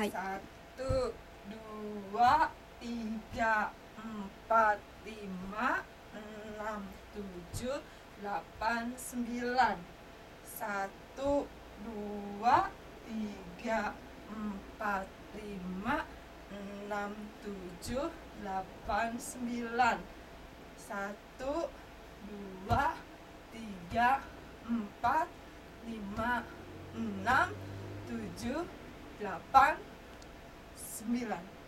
Satu, dua, tiga, empat, lima, enam, tujuh, delapan, sembilan. Satu, dua, tiga, empat, lima, enam, tujuh, delapan, sembilan. Satu, dua, tiga, empat, lima, enam, tujuh, delapan, sembilan